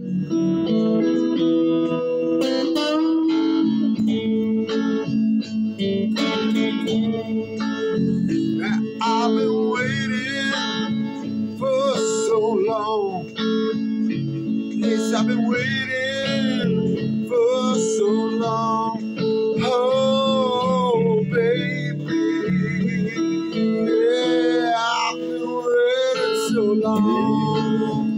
I've been waiting for so long. Yes, I've been waiting for so long. Oh, baby. Yeah, I've been waiting so long.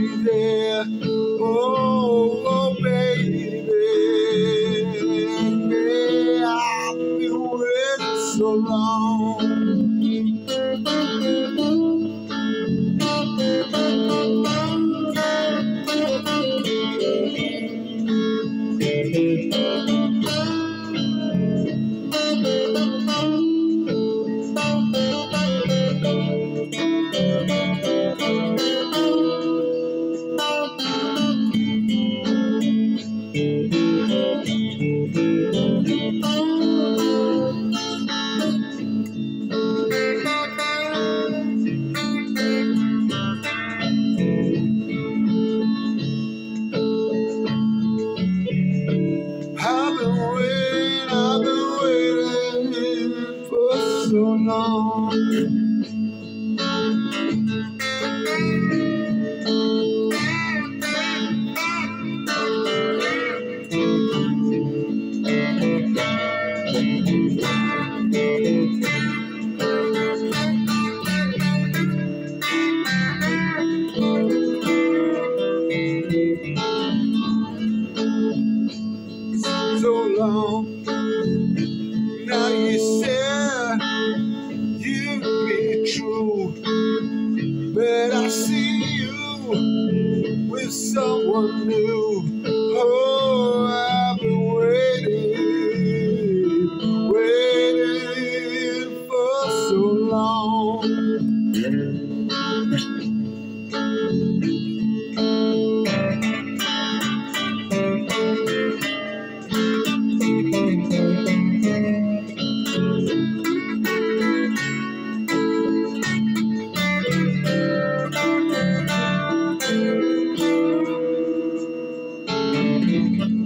long. So long. Now you said you'd be true, but I see you with someone new. Oh, Música